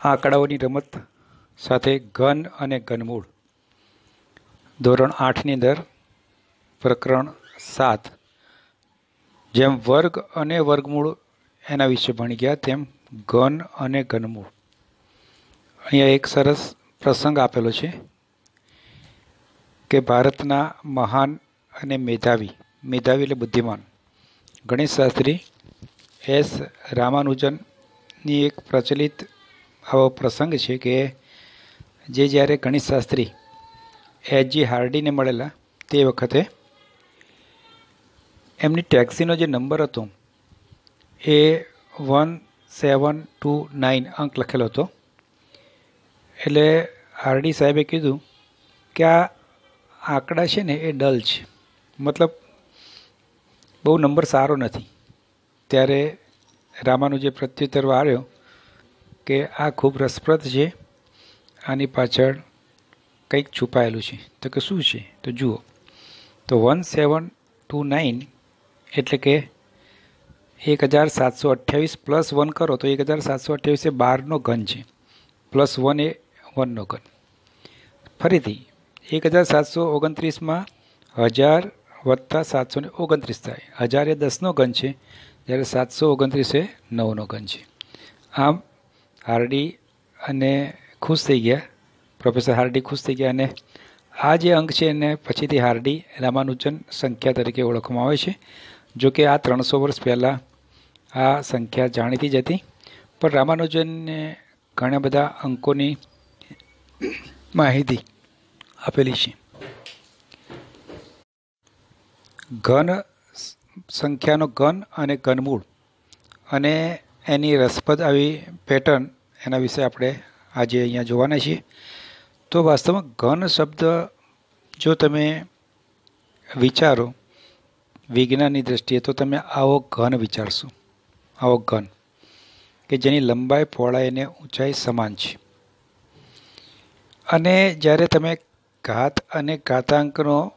આંકડાઓની રમત સાથે ઘન અને ઘનમૂળ. ધોરણ આઠની અંદર પ્રકરણ સાત. જેમ વર્ગ અને વર્ગમૂળ એના વિશે ભણી ગયા, તેમ ઘન અને ઘનમૂળ. અહીંયા એક સરસ પ્રસંગ આપેલો છે કે ભારતના મહાન અને મેધાવી મેધાવી એટલે બુદ્ધિમાન, ગણેશશાસ્ત્રી એસ. રામાનુજનની એક પ્રચલિત આવો પ્રસંગ છે કે જે જ્યારે ગણિતશાસ્ત્રી એચ જી હાર્ડીને મળેલા તે વખતે એમની ટેક્સીનો જે નંબર હતો એ વન સેવન ટુ નાઇન અંક લખેલો હતો. એટલે હાર્ડી સાહેબે કીધું કે આ આંકડા છે ને એ ડલ છે. મતલબ બહુ નંબર સારો નથી. ત્યારે રામાનું જે પ્રત્યુત્તર આવ્યો કે આ ખૂબ રસપ્રદ છે. આની પાછળ કંઈક છુપાયેલું છે. તો કે શું છે? તો જુઓ. તો વન સેવન ટુ નાઇન એટલે કે એક હજાર સાતસો અઠ્યાવીસ પ્લસ વન કરો તો એક હજાર સાતસો અઠ્યાવીસ એ બારનો ઘન છે. પ્લસ વન એ વનનો ઘન. ફરીથી, એક હજાર સાતસો ઓગણત્રીસમાં હજાર વત્તા સાતસો ને ઓગણત્રીસ થાય. હજાર એ દસનો ઘન છે, જ્યારે સાતસો ઓગણત્રીસ એ નવનો ઘન છે. આમ હાર્ડી અને ખુશ થઈ ગયા. પ્રોફેસર હાર્ડી ખુશ થઈ ગયા અને આ જે અંક છે એને પછીથી હાર્ડી રામાનુજન સંખ્યા તરીકે ઓળખવામાં આવે છે. જો કે આ ત્રણસો વર્ષ પહેલાં આ સંખ્યા જાણીતી જ હતી. પણ રામાનુજનને ઘણા બધા અંકોની માહિતી આપેલી છે. ઘન સંખ્યાનો ઘન અને ઘનમૂળ અને એની રસપ્રદ આવી પેટર્ન એના વિશે આપણે આજે અહીંયા જોવાના છીએ. તો વાસ્તવમાં ઘન શબ્દ જો તમે વિચારો વિજ્ઞાનની દ્રષ્ટિએ, તો તમે આવો ઘન વિચારશો. આવો ઘન, કે જેની લંબાઈ, પહોળાઈ અને ઊંચાઈ સમાન છે. અને જ્યારે તમે ઘાત અને ઘાતાંકનો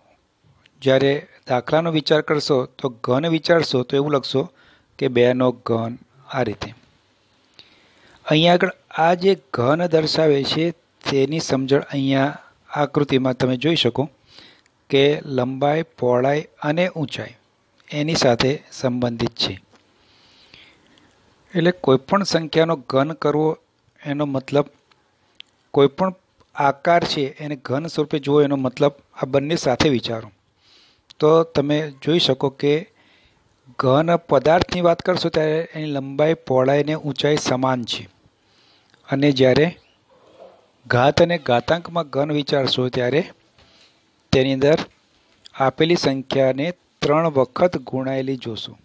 જ્યારે દાખલાનો વિચાર કરશો, તો ઘન વિચારશો, તો એવું લખશો કે બેનો ઘન આ રીતે. અહીંયા આગળ આ જે ઘન દર્શાવે છે, તેની સમજણ અહીંયા આકૃતિમાં તમે જોઈ શકો કે લંબાઈ, પહોળાઈ અને ઊંચાઈ એની સાથે સંબંધિત છે. એટલે કોઈપણ સંખ્યાનો ઘન કરવો, એનો મતલબ કોઈપણ આકાર છે, એને ઘન સ્વરૂપે જુઓ, એનો મતલબ આ બંને સાથે વિચારો. તો તમે જોઈ શકો કે ઘન પદાર્થની વાત કરશો ત્યારે એની લંબાઈ પહોળાઈ અને ઊંચાઈ સમાન છે. અને જ્યારે ઘાત અને ઘાતાંકમાં ઘન વિચારશો ત્યારે તેની અંદર આપેલી સંખ્યાને ત્રણ વખત ગુણાયેલી જોશો.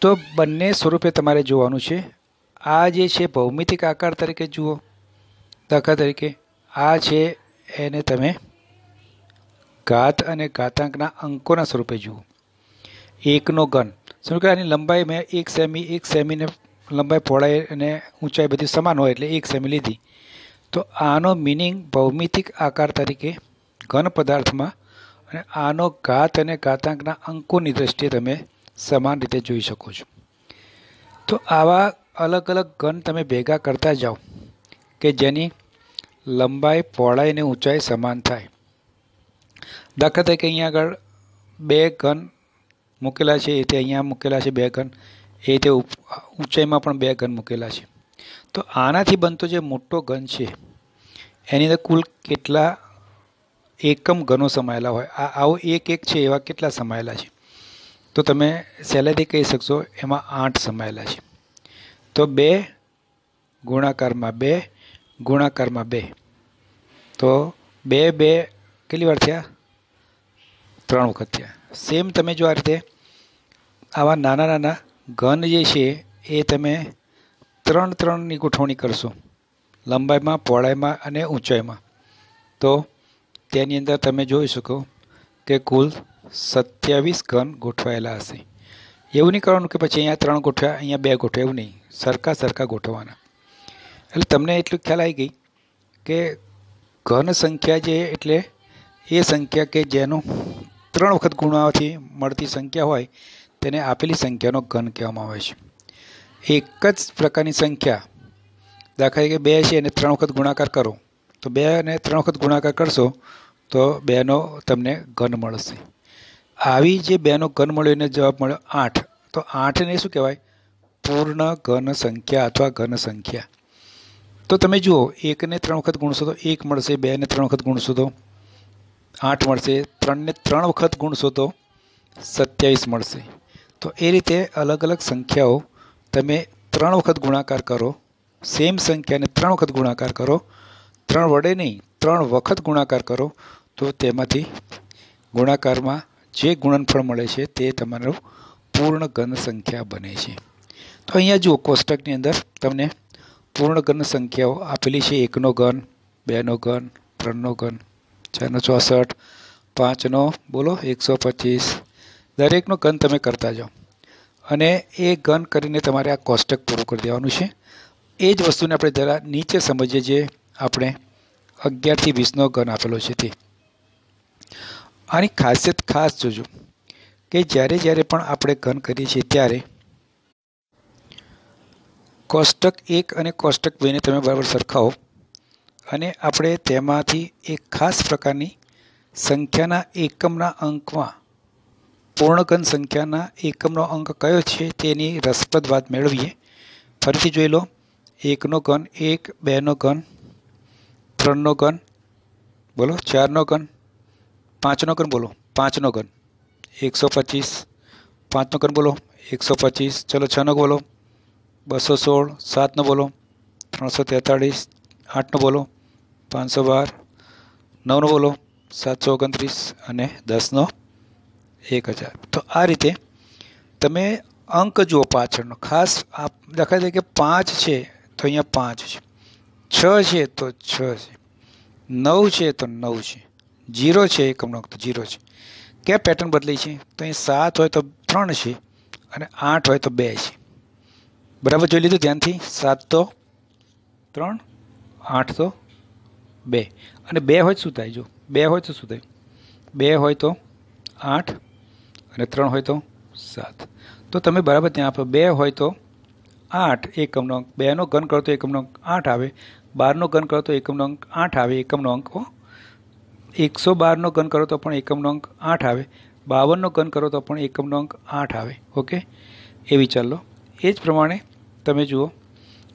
તો બંને સ્વરૂપે તમારે જોવાનું છે, આ જે છે ભૌમિતિક આકાર તરીકે જુઓ, દાખલા તરીકે આ છે એને તમે ઘાત અને ઘાતાંકના અંકોના સ્વરૂપે જુઓ. એકનો ઘન. શું કે આની લંબાઈ મેં એક સેમી, એક સેમીને લંબાઈ પહોળાઈ અને ઊંચાઈ બધી સમાન હોય એટલે એક સેમી લીધી. તો આનો મિનિંગ ભૌમિતિક આકાર તરીકે ઘન પદાર્થમાં અને આનો ઘાત અને ઘાતાંકના અંકોની દ્રષ્ટિએ તમે સમાન રીતે જોઈ શકો છો. તો આવા અલગ અલગ ઘન તમે ભેગા કરતા જાઓ કે જેની લંબાઈ, પહોળાઈ અને ઊંચાઈ સમાન થાય. દાખલા તરીકે અહીંયા આગળ બે ઘન મૂકેલા છે, એ તે અહીંયા મૂકેલા છે બે ઘન, એ તે ઊંચાઈમાં પણ બે ઘન મૂકેલા છે. તો આનાથી બનતો જે મોટો ઘન છે, એની અંદર કુલ કેટલા એકમ ઘનો સમાયેલા હોય? આ, આવો એક એક છે, એવા કેટલા સમાયેલા છે? તો તમે સહેલાઈથી કહી શકશો, એમાં આઠ સમાયેલા છે. તો બે ગુણાકારમાં બે ગુણાકારમાં બે. તો બે બે કેટલી વાર થયા? ત્રણ વખત થયા. સેમ તમે જો આ રીતે આવા નાના નાના ઘન જે છે, એ તમે ત્રણ ત્રણની ગોઠવણી કરશો. લંબાઈમાં, પહોળાઈમાં અને ઊંચાઈમાં. તો તેની અંદર તમે જોઈ શકો કે કુલ સત્યાવીસ ઘન ગોઠવાયેલા હશે. એવું નહીં કરવાનું કે પછી અહીંયા ત્રણ ગોઠવ્યા, અહીંયા બે ગોઠવ્યા, એવું નહીં. સરખા સરખા ગોઠવવાના. એટલે તમને એટલું ખ્યાલ આવી ગઈ કે ઘન સંખ્યા જે, એટલે એ સંખ્યા કે જેનું ત્રણ વખત ગુણાથી મળતી સંખ્યા હોય, તેને આપેલી સંખ્યાનો ઘન કહેવામાં આવે છે. એક જ પ્રકારની સંખ્યા દાખલા તરીકે બે છે એને ત્રણ વખત ગુણાકાર કરો, તો બે અને ત્રણ વખત ગુણાકાર કરશો, તો બેનો તમને ઘન મળશે. આવી જે બેનો ઘન મળ્યો, એને જવાબ મળ્યો આઠ. તો આઠને શું કહેવાય? પૂર્ણ ઘન સંખ્યા અથવા ઘન સંખ્યા. તો તમે જુઓ, એકને ત્રણ વખત ગુણશો તો એક મળશે, બેને ત્રણ વખત ગુણશો તો આઠ મળશે. ત્રણને ત્રણ વખત ગુણશો તો સત્યાવીસ મળશે. તો એ રીતે અલગ અલગ સંખ્યાઓ તમે ત્રણ વખત ગુણાકાર કરો સેમ સંખ્યાને ત્રણ વખત ગુણાકાર કરો, ત્રણ વડે નહીં, ત્રણ વખત ગુણાકાર કરો, તો તેમાંથી ગુણાકારમાં જે ગુણનફળ મળે છે તે તમારું પૂર્ણ ઘન સંખ્યા બને છે. તો અહીંયા જુઓ, કોષ્ટકની અંદર તમને પૂર્ણ ઘન સંખ્યાઓ આપેલી છે. એકનો ઘન, બેનો ઘન, ત્રણનો ઘન. ચારનો ચોસઠ, પાંચનો, બોલો, એકસો પચીસ. દરેકનો ઘન તમે કરતા જાઓ. અને એ ઘન કરીને તમારે આ કોષ્ટક પૂરું કરી દેવાનું છે. એ જ વસ્તુને આપણે જરા નીચે સમજીએ જે આપણે અગિયારથી વીસનો ઘન આપેલો છે તે. આની ખાસિયત ખાસ જોજો કે જ્યારે જ્યારે પણ આપણે ઘન કરીએ છીએ ત્યારે કોષ્ટક એક અને કોષ્ટક બેને તમે બરાબર સરખાવો. અને આપણે તેમાંથી એક ખાસ પ્રકારની સંખ્યાના એકમના અંકમાં પૂર્ણઘન સંખ્યાના એકમનો અંક કયો છે તેની રસપ્રદ વાત મેળવીએ. ફરીથી જોઈ લો. એકનો ઘન એક, બેનો ઘન, ત્રણનો ઘન, બોલો, ચારનો ઘન, પાંચનો ઘન બોલો, પાંચનો ઘન, એકસો પચીસ, પાંચનો ઘન બોલો, એકસો પચીસ, ચલો છનો બોલો, બસો સોળ, સાતનો બોલો, ત્રણસો તેતાળીસ, આઠનો બોલો પાંચસો બાર, નવનો બોલો, સાતસો ઓગણત્રીસ અને દસનો એક હજાર. તો આ રીતે તમે અંક જુઓ પાછળનો. ખાસ આપ દાખલા તરીકે પાંચ છે તો અહીંયા પાંચ છે. છ છે તો છ છે. નવ છે તો નવ છે. જીરો છે એકમનો અંક તો જીરો છે. ક્યાં પેટર્ન બદલી છે? તો અહીં સાત હોય તો ત્રણ છે અને આઠ હોય તો બે છે. બરાબર જોઈ લીધું ધ્યાનથી? સાત તો ત્રણ, આઠ તો બે. અને બે હોય તો શું થાય? જો, બે હોય તો શું થાય? બે હોય તો આઠ અને ત્રણ હોય તો સાત. તો તમે બરાબર ત્યાં આપો, બે હોય તો આઠ એકમનો અંક બેનો ઘન કરો તો એકમનો અંક આઠ આવે બારનો ઘન કરો તો એકમનો અંક આઠ આવે, એકમનો અંક એકસો બારનો ઘન કરો તો પણ એકમનો અંક આઠ આવે બાવનનો ઘન કરો તો પણ એકમનો અંક આઠ આવે, ઓકે? એ વિચાર લો. એ જ પ્રમાણે તમે જુઓ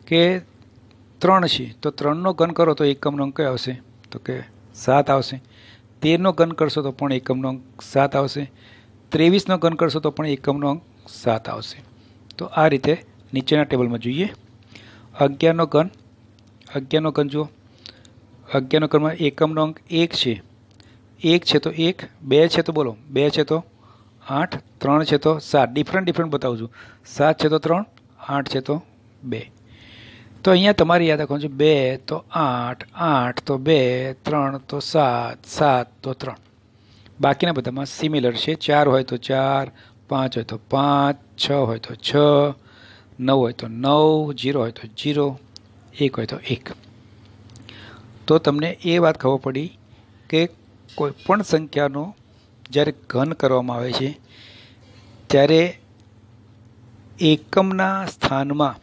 કે ત્રણ છે, તો ત્રણનો ઘન કરો તો એકમનો અંક કયો આવશે? તો કે સાત આવશે. તેરનો ઘન કરશો તો પણ એકમનો અંક સાત આવશે. ત્રેવીસનો ઘન કરશો તો પણ એકમનો અંક સાત આવશે. તો આ રીતે નીચેના ટેબલમાં જોઈએ. અગિયારનો ઘન અગિયારનો ઘન જુઓ. અગિયારનો ઘનમાં એકમનો અંક એક છે. એક છે તો એક, બે છે તો બોલો. બે છે તો આઠ, ત્રણ છે તો સાત. ડિફરન્ટ ડિફરન્ટ બતાવું છું. સાત છે તો ત્રણ, આઠ છે તો બે. તો અહીંયા તમારે યાદ રાખવાનું છે બે તો આઠ આઠ તો બે, ત્રણ તો સાત સાત તો ત્રણ. બાકીના બધામાં સિમિલર છે. ચાર હોય તો ચાર, પાંચ હોય તો પાંચ, છ હોય તો છ, નવ હોય તો નવ, જીરો હોય તો જીરો, એક હોય તો એક. તો તમને એ વાત ખબર પડી કે કોઈ પણ સંખ્યાનો જ્યારે ઘન કરવામાં આવે છે, ત્યારે એકમના સ્થાનમાં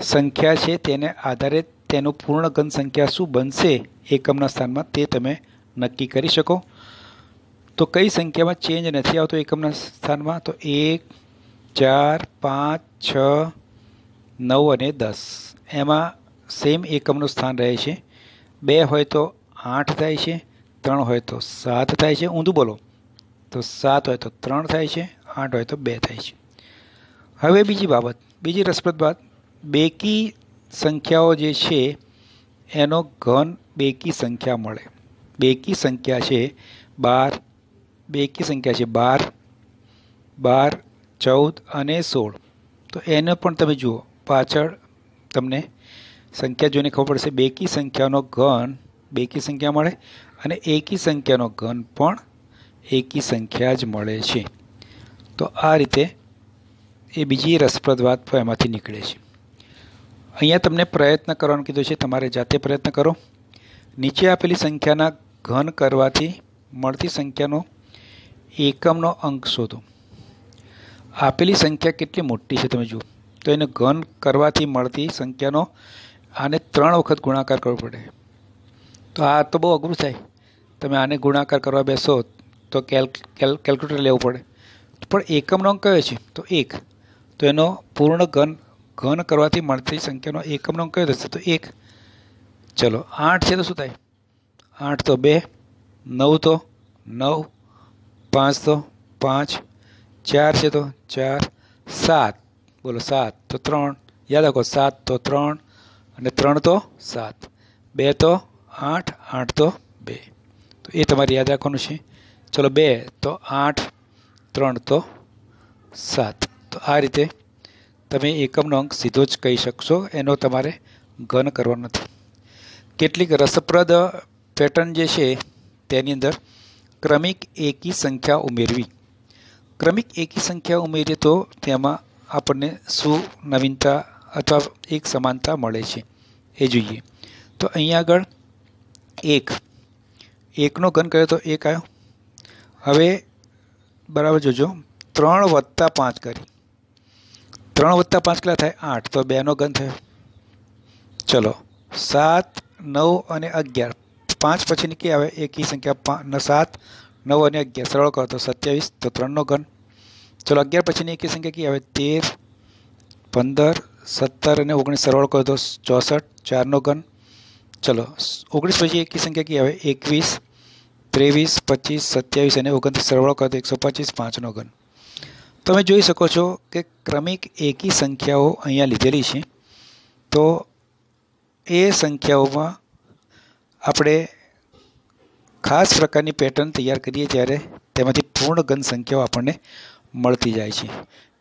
સંખ્યા છે તેને આધારે તેનું પૂર્ણ ઘન સંખ્યા શું બનશે એકમના સ્થાનમાં તે તમે નક્કી કરી શકો. તો કઈ સંખ્યામાં ચેન્જ નથી આવતો એકમના સ્થાનમાં? તો એક, ચાર, પાંચ, છ, નવ અને દસ. એમાં સેમ એકમનું સ્થાન રહે છે. બે હોય તો આઠ થાય છે, ત્રણ હોય તો સાત થાય છે. ઊંધું બોલો. તો સાત હોય તો ત્રણ થાય છે, આઠ હોય તો બે થાય છે. હવે બીજી બાબત. બીજી રસપ્રદ વાત. બેકી સંખ્યાઓ જે છે, એનો ઘન બેકી સંખ્યા મળે. બેકી સંખ્યા છે બાર, બેકી સંખ્યા છે બાર બાર, ચૌદ અને સોળ. તો એને પણ તમે જુઓ, પાછળ તમને સંખ્યા જોઈને ખબર પડશે, બેકી સંખ્યાનો ઘન બેકી સંખ્યા મળે અને એકી સંખ્યાનો ઘન પણ એકી સંખ્યા જ મળે છે. તો આ રીતે એ બીજી રસપ્રદ વાત પણ એમાંથી નીકળે છે. અહીંયા તમને પ્રયત્ન કરવાનું કીધું છે. તમારે જાતે પ્રયત્ન કરો. નીચે આપેલી સંખ્યાના ઘન કરવાથી મળતી સંખ્યાનો એકમનો અંક શોધો. આપેલી સંખ્યા કેટલી મોટી છે તમે જુઓ. તો એને ઘન કરવાથી મળતી સંખ્યાનો આને ત્રણ વખત ગુણાકાર કરવો પડે. તો આ તો બહુ અઘરું થાય. તમે આને ગુણાકાર કરવા બેસો તો કેલ કેલ્ક્યુલેટર લેવું પડે. પણ એકમનો અંક કયો છે? તો એક. તો એનો પૂર્ણ ઘન ઘન કરવાથી મળતી સંખ્યાનો એકમનો અંક કયો થશે તો એક. ચલો, આઠ છે તો શું થાય? આઠ તો બે, નવ તો નવ, પાંચ તો પાંચ, ચાર છે તો ચાર, સાત. બોલો સાત તો ત્રણ. યાદ રાખો, સાત તો ત્રણ અને ત્રણ તો સાત. બે તો આઠ આઠ તો બે. તો એ તમારે યાદ રાખવાનું છે. ચલો બે તો આઠ, ત્રણ તો સાત. તો આ રીતે તમે એકમનો અંક સીધો જ કહી શકશો, એનો તમારે ઘન કરવો નથી. કેટલીક રસપ્રદ પેટર્ન જે છે, તેની અંદર ક્રમિક એકી સંખ્યા ઉમેરવી. ક્રમિક એકી સંખ્યા ઉમેરીએ તો તેમાં આપણને શું નવીનતા અથવા એક સમાનતા મળે છે. એ જોઈએ. તો અહીંયા આગળ એક. એકનો ઘન કર્યો તો એક આવ્યો હવે બરાબર જોજો. ત્રણ વત્તા પાંચ કરી. ત્રણ વત્તા પાંચ કેટલા થાય. આઠ, તો બેનો ઘન થયો ચલો. સાત, નવ અને અગિયાર. પાંચ પછીની કઈ આવે. એકી સંખ્યા સાત, નવ અને અગિયાર. સરળ કરો તો સત્યાવીસ, તો ત્રણનો ઘન. ચલો, અગિયાર પછીની એકી સંખ્યા કઈ આવે? તેર, પંદર, સત્તર અને ઓગણીસ. સરળ કરો તો ચોસઠ, ચારનો ઘન. ચલો, ઓગણીસ પછી એકી સંખ્યા કઈ આવે? એકવીસ, ત્રેવીસ, પચીસ, સત્યાવીસ અને ઓગણત્રીસ. સરવાળો કરો તો એકસો પચીસ, પાંચનો ઘન. તમે જોઈ શકો છો કે ક્રમિક એકી સંખ્યાઓ અહીંયા લીધેલી છે. તો એ સંખ્યાઓમાં આપણે ખાસ પ્રકારની પેટર્ન તૈયાર કરીએ ત્યારે તેમાંથી પૂર્ણ ઘન સંખ્યાઓ આપણને મળતી જાય છે.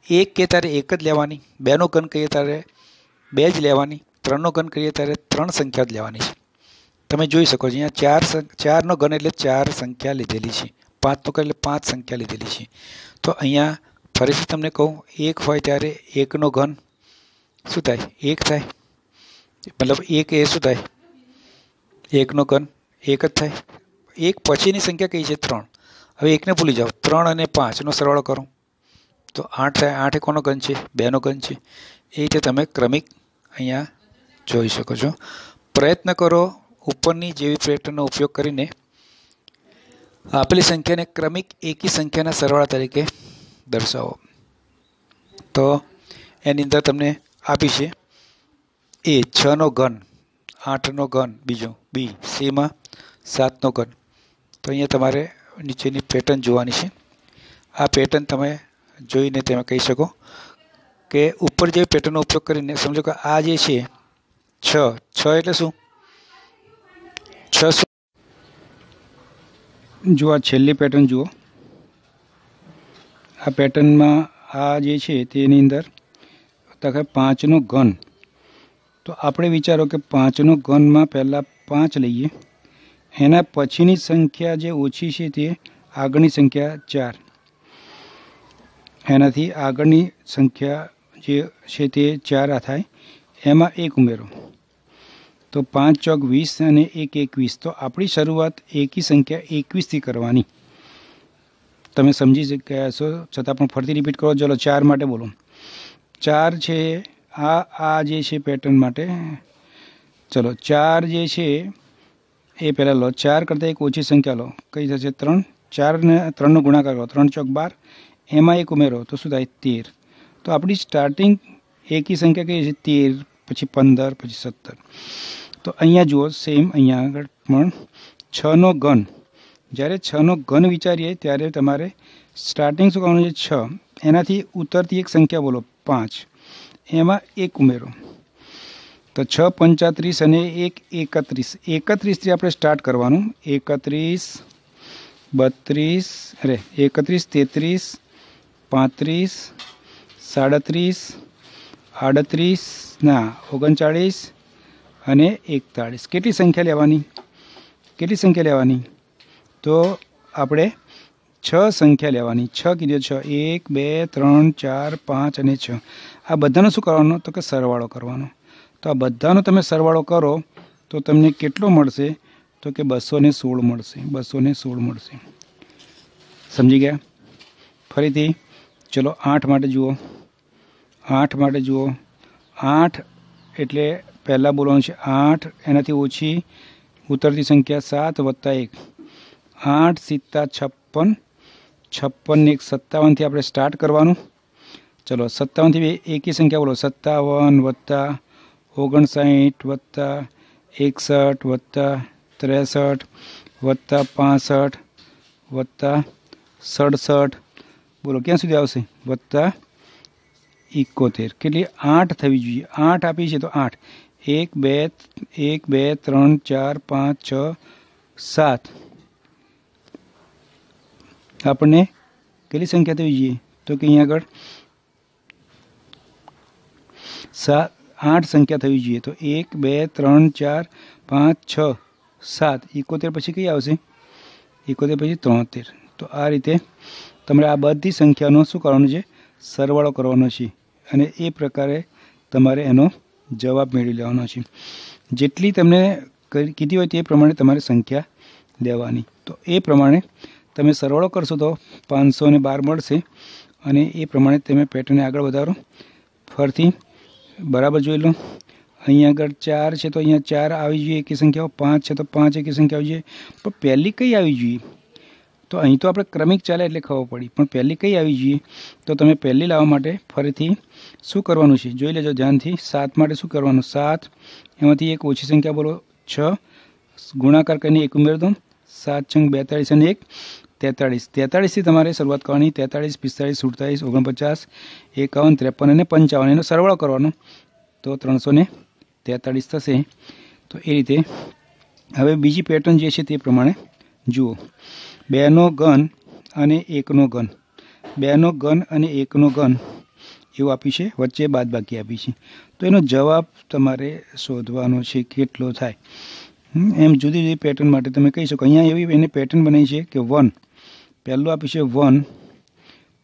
એક કે ત્યારે એક જ લેવાની, બેનો ઘન કહીએ ત્યારે બે જ લેવાની, ત્રણનો ઘન કરીએ ત્યારે ત્રણ સંખ્યા જ લેવાની છે. તમે જોઈ શકો છો અહીંયા ચાર ચારનો ઘન એટલે ચાર સંખ્યા લીધેલી છે. પાંચનો ઘન એટલે પાંચ સંખ્યા લીધેલી છે. તો અહીંયા ફરીથી તમને કહું, એક હોય ત્યારે એકનો ઘન શું થાય? એક થાય. મતલબ એક એ શું થાય? એકનો ઘન એક જ થાય. એક પછીની સંખ્યા કઈ છે? ત્રણ. હવે એકને ભૂલી જાઓ. ત્રણ અને પાંચનો સરવાળો કરો. તો આઠ થાય. આઠ કોનો ઘન છે? બેનો ઘન છે. એ રીતે તમે ક્રમિક અહીંયા જોઈ શકો છો. પ્રયત્ન કરો ઉપરની જેવી પેટર્નનો ઉપયોગ કરીને આપેલી સંખ્યાને ક્રમિક એકી સંખ્યાના સરવાળા તરીકે દર્શાવો. તો એની અંદર તમને આપી છે એ છનો ઘન આઠનો ઘન, બીજો બી, સીમાં સાતનો ઘન. તો અહીંયા તમારે નીચેની પેટર્ન જોવાની છે. આ પેટર્ન તમે જોઈને તમે કહી શકો કે ઉપર જે પેટર્નનો ઉપયોગ કરીને સમજો કે આ જે છે, છ છ એટલે શું? છ શું? જુઓ આ છેલ્લી પેટર્ન જુઓ. આ પેટર્નમાં આ જે છે તેની અંદર તકે પાંચનો ઘન. તો આપણે વિચારો કે પાંચનો ઘનમાં પહેલાં પાંચ લઈએ. એના પછીની સંખ્યા જે ઓછી છે તે આગળની સંખ્યા ચાર. એનાથી આગળની સંખ્યા જે છે તે ચાર થાય. એમાં એક ઉમેરો. તો પાંચ ચોક વીસ અને એક એકવીસ. તો આપણી શરૂઆત એકી સંખ્યા એકવીસથી કરવાની. તમે સમજી ગયા છો છતાં પણ ફરીથી રિપીટ કરો, ચલો ચાર માટે બોલો. ચાર છે, આ આ જે છે પેટર્ન માટે, ચલો ચાર જે છે, એ પહેલાં લો. ચાર કરતાં એક ઓછી સંખ્યા લો. કઈ થશે? ત્રણ. ચારને, ત્રણનો ગુણાકાર કરો. ત્રણ ચોક બાર. એમાં એક ઉમેરો. તો શું થાય? તેર. તો આપણી સ્ટાર્ટિંગ એકી સંખ્યા કઈ છે તેર, પછી પંદર, પછી સત્તર. તો અહીંયા જુઓ સેમ અહીંયા આગળ પણ છનો ઘન. જ્યારે છનો ઘન વિચારીએ ત્યારે તમારે સ્ટાર્ટિંગ શું કરવાનું છે? છ. એનાથી ઉતરતી એક સંખ્યા બોલો, પાંચ. એમાં એક ઉમેરો. તો છ, પંચાત્રીસ અને એક, એકત્રીસ. એકત્રીસથી આપણે સ્ટાર્ટ કરવાનું. એકત્રીસ, બત્રીસ, અરે, એકત્રીસ, તેત્રીસ, પાંત્રીસ, સાડત્રીસ, આડત્રીસ, ના, ઓગણચાળીસ અને એકતાળીસ. કેટલી સંખ્યા લેવાની? કેટલી સંખ્યા લેવાની? તો આપણે છ સંખ્યા લેવાની. છ કીધું છ. એક, બે, ત્રણ, ચાર, પાંચ અને છ. આ બધાનો શું કરવાનો? તો કે સરવાળો કરવાનો. તો આ બધાનો તમે સરવાળો કરો, તો તમને કેટલો મળશે? તો કે બસો ને સોળ મળશે. બસો ને સોળ મળશે. સમજી ગયા? ફરીથી. ચલો, આઠ માટે જુઓ. આઠ માટે જુઓ. આઠ એટલે પહેલાં બોલવાનું છે આઠ, એનાથી ઓછી ઉતરતી સંખ્યા સાત વત્તા એક. આઠ સિત્તા છપ્પન. છપ્પન એક સત્તાવનથી આપણે સ્ટાર્ટ કરવાનું. ચલો, સત્તાવનથી એકી સંખ્યા બોલો. સત્તાવન વત્તા ઓગણસાઠ વત્તા એકસઠ વત્તા ત્રેસઠ વત્તા પાસઠ વત્તા સડસઠ. બોલો, ક્યાં સુધી આવશે? વત્તા ઇકોતેર કેટલી? આઠ થવી જોઈએ. આઠ આપી છે તો આઠ. એક, બે એક, બે, ત્રણ, ચાર, પાંચ, છ, સાત. આપણને કેટલી સંખ્યા થવી જોઈએ? તો કે અહીંયા આગળ સાત આઠ સંખ્યા થવી જોઈએ. તો એક, બે, ત્રણ, ચાર, પાંચ, છ, સાત. એકોતેર પછી કઈ આવશે? એકોતેર પછી ત્રોતેર તો આ રીતે તમારે આ બધી સંખ્યાનો શું કરવાનું છે? સરવાળો કરવાનો છે. અને એ પ્રકારે તમારે એનો જવાબ મેળવી લેવાનો છે. જેટલી તમને કીધી હોય તે પ્રમાણે તમારે સંખ્યા દેવાની તો એ પ્રમાણે તમે સરવાળો કરશો તો પાંચસો ને બાર મળશે. અને એ પ્રમાણે તમે પેટર્નને આગળ વધારો. ફરીથી બરાબર જોઈ લો. અહીંયા આગળ ચાર છે તો અહીંયા ચાર આવી જોઈએ એકી સંખ્યાઓ. પાંચ છે તો પાંચ એકી સંખ્યા આવી જોઈએ. પણ પહેલી કઈ આવી જોઈએ? તો અહીં તો આપણે ક્રમિક ચાલે એટલે ખબર પડી. પણ પહેલી કઈ આવી જોઈએ? તો તમે પહેલી લાવવા માટે ફરીથી શું કરવાનું છે? જોઈ લેજો ધ્યાનથી. સાત માટે શું કરવાનું? સાત. એમાંથી એક ઓછી સંખ્યા બોલો. છ. ગુણાકાર કરીને એક ઉમેરી દો. સાત છંગ બેતાળીસ અને એક. તેતાળીસ. તેતાળીસથી તમારે શરૂઆત કરવાની. તેતાળીસ, પિસ્તાળીસ સુડતાલીસ ઓગણપચાસ, એકાવન, ત્રેપન અને પંચાવન. એનો સરવાળો કરવાનો. તો ત્રણસો ને તેતાળીસ થશે. તો એ રીતે હવે બીજી પેટર્ન જે છે તે પ્રમાણે જુઓ. બેનો ઘન અને એકનો ઘન. બેનો ઘન અને એકનો ઘન એવું આપ્યું છે. વચ્ચે બાદ બાકી આપી છે. તો એનો જવાબ તમારે શોધવાનો છે કેટલો થાય. એમ જુદી જુદી પેટર્ન માટે તમે કહી શકો. અહીંયા એવી એને પેટર્ન બનાવી છે કે વન પહેલું આપ્યું છે વન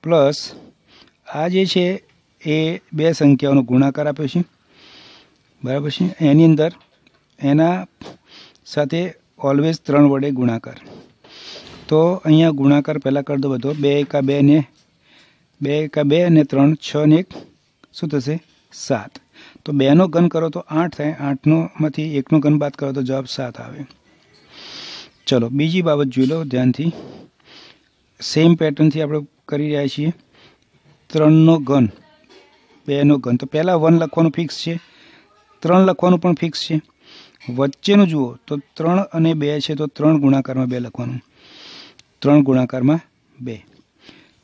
પ્લસ આ જે છે એ બે સંખ્યાઓનો ગુણાકાર આપ્યો છે. બરાબર છે? એની અંદર એના સાથે ઓલવેઝ ત્રણ વડે ગુણાકાર. તો અહીંયા ગુણાકાર પહેલાં કરી દો બધો. બે એકા બે ને બે એકા બે અને ત્રણ, છ ને એક. શું થશે? સાત. તો બેનો ઘન કરો તો આઠ થાય. આઠનોમાંથી એકનો ઘન બાદ કરો તો જવાબ સાત આવે. ચલો, બીજી બાબત જોઈ લો ધ્યાનથી. સેમ પેટર્નથી આપણે કરી રહ્યા છીએ. ત્રણનો ઘન. બેનો ઘન. તો પહેલાં વન લખવાનું ફિક્સ છે. ત્રણ લખવાનું પણ ફિક્સ છે. વચ્ચેનું જુઓ, તો ત્રણ અને બે છે, તો ત્રણ ગુણાકારમાં બે લખવાનું. ત્રણ ગુણાકારમાં બે.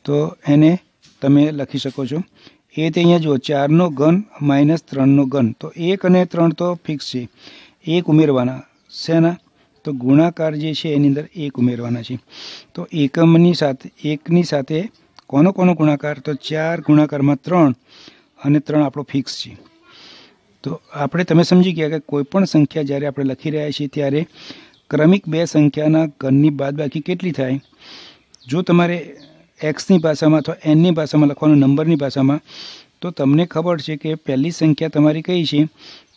તો એને તમે લખી શકો છો. એ તે અહીંયા જુઓ, ચારનો ઘન માઇનસ ત્રણનો ઘન. તો એક અને ત્રણ તો ફિક્સ છે. એક ઉમેરવાના. શેના? તો ગુણાકાર જે છે એની અંદર એક ઉમેરવાના છે. તો એકમની સાથે, એકની સાથે કોનો કોનો ગુણાકાર? તો ચાર ગુણાકારમાં ત્રણ અને ત્રણ આપણો ફિક્સ છે. તો આપણે તમે સમજી ગયા કે કોઈપણ સંખ્યા જ્યારે આપણે લખી રહ્યા છીએ ત્યારે ક્રમિક બે સંખ્યાના ઘનની બાદબાકી કેટલી થાય? જો તમારે એક્સની ભાષામાં અથવા એનની ભાષામાં લખવાનું, નંબરની ભાષામાં, તો તમને ખબર છે કે પહેલી સંખ્યા તમારી કઈ છે?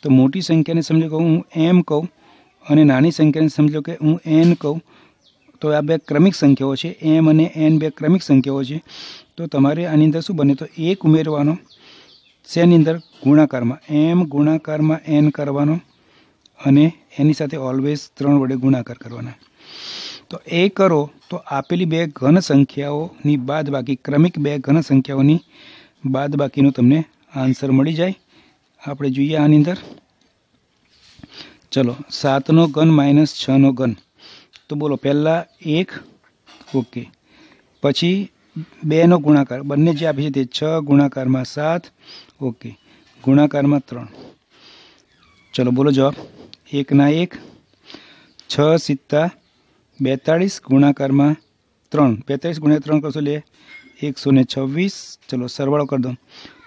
તો મોટી સંખ્યાને સમજો કે હું એમ કહું અને નાની સંખ્યાને સમજો કે હું એન કહું, તો આ બે ક્રમિક સંખ્યાઓ છે એમ અને એન બે ક્રમિક સંખ્યાઓ છે. તો તમારે આની અંદર શું બને? તો એક ઉમેરવાનો, શેની અંદર? ગુણાકારમાં. એમ ગુણાકારમાં એન કરવાનો અને એની સાથે ઓલવેઝ ત્રણ વડે ગુણાકાર કરવાના. તો એ કરો, તો આપેલી બે ઘન સંખ્યાઓની બાદ બાકી ક્રમિક બે ઘન સંખ્યાઓની બાદ બાકીનો તમને આન્સર મળી જાય. આપણે જોઈએ આની અંદર. ચલો, સાતનો ઘન માઇનસ છનો ઘન. તો બોલો, પહેલાં એક ઓકે પછી બેનો ગુણાકાર, બંને જે આપી છે તે છ, ગુણાકારમાં સાત ઓકે ગુણાકારમાં ત્રણ. ચલો, બોલો જવાબ. એકના એક, છ સિત્તા બેતાળીસ, ગુણાકારમાં ત્રણ. બેતાળીસ ગુણ્યા ત્રણ કરશો લે એકસો ને છવ્વીસ. ચલો, સરવાળો કરી દો.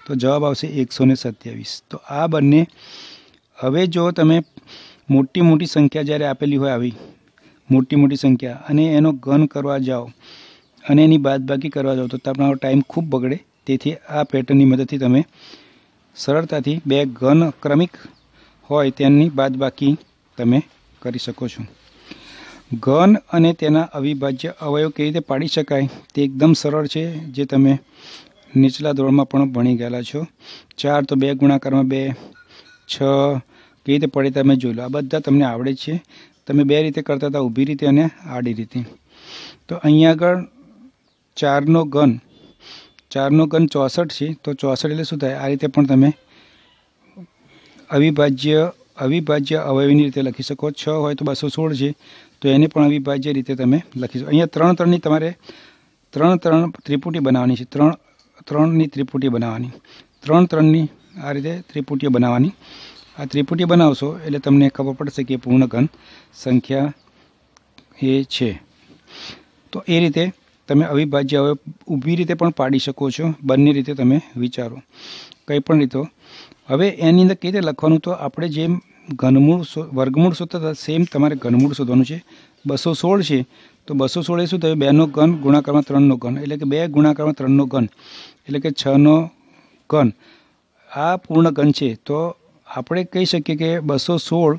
તો જવાબ આવશે એકસો ને સત્યાવીસ. તો આ બંને, હવે જો તમે મોટી મોટી સંખ્યા જ્યારે આપેલી હોય આવી, મોટી મોટી સંખ્યા, અને એનો ઘન કરવા જાઓ, અને એની બાદબાકી કરવા જાઓ, તો તમારો ટાઈમ ખૂબ બગડે. તેથી આ પેટર્નની મદદથી તમે સરળતાથી બે ઘન ક્રમિક હોય તેની બાદબાકી તમે કરી શકો છો. ઘન અને તેના અવિભાજ્ય અવયવ કેવી રીતે પાડી શકાય તે એકદમ સરળ છે, જે તમે નીચલા ધોરણમાં પણ ભણી ગયેલા છો. ચાર તો બે ગુણાકારમાં બે, છ કેવી રીતે પડે તમે જોઈ લો. આ બધા તમને આવડે છે. તમે બે રીતે કરતા હતા, ઊભી રીતે અને આડી રીતે. તો અહીંયા આગળ ચારનો ઘન. ચારનો ઘન ચોસઠ છે. તો ચોસઠ એટલે શું થાય? આ રીતે પણ તમે અવિભાજ્ય અવિભાજ્ય અવયવીની રીતે લખી શકો. છ હોય તો બસો સોળ છે. તો એને પણ અવિભાજ્ય રીતે તમે લખી શકો. અહીંયા ત્રણ ત્રણની તમારે ત્રણ ત્રણ ત્રિપુટી બનાવવાની છે. ત્રણ ત્રણની ત્રિપુટી બનાવવાની. ત્રણ ત્રણની આ રીતે ત્રિપુટીઓ બનાવવાની. આ ત્રિપુટી બનાવશો એટલે તમને ખબર પડશે કે પૂર્ણ ઘન સંખ્યા એ છે. તો એ રીતે તમે અવિભાજ્ય હવે ઊભી રીતે પણ પાડી શકો છો. બંને રીતે તમે વિચારો. કંઈ પણ રીતો હવે એની અંદર કઈ રીતે લખવાનું? તો આપણે જેમ ઘનમૂળ વર્ગમૂળ શોધતા સેમ તમારે ઘનમૂળ શોધવાનું છે. બસો સોળ છે. તો બસો સોળ એ શું થયું? બેનો ઘન ગુણાકારમાં ત્રણનો ઘન. એટલે કે બે ગુણાકારમાં ત્રણનો ઘન. એટલે કે છનો ઘન. આ પૂર્ણ ઘન છે. તો આપણે કહી શકીએ કે બસો સોળ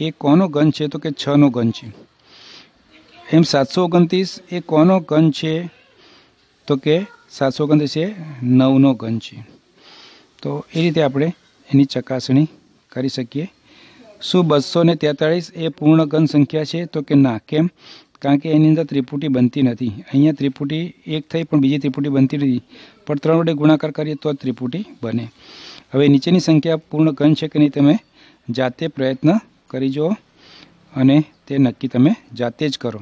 એ કોનો ઘન છે? તો કે છનો ઘન છે. એમ સાતસો ઓગણત્રીસ એ કોનો ઘન છે? તો કે સાતસો ઓગણત્રીસ એ નવનો ઘન છે. તો એ રીતે આપણે એની ચકાસણી કરી શકીએ. શું બસો ને તેતાળીસ એ પૂર્ણ ઘન સંખ્યા છે? તો કે ના. કેમ? કારણ કે એની અંદર ત્રિપુટી બનતી નથી. અહીંયા ત્રિપુટી એક થઈ પણ બીજી ત્રિપુટી બનતી નથી. પણ ત્રણ વડે ગુણાકાર કરીએ તો ત્રિપુટી બને. હવે નીચેની સંખ્યા પૂર્ણ ઘન છે કે નહીં તમે, જાતે પ્રયત્ન કરી જુઓ અને તે નક્કી તમે જાતે જ કરો.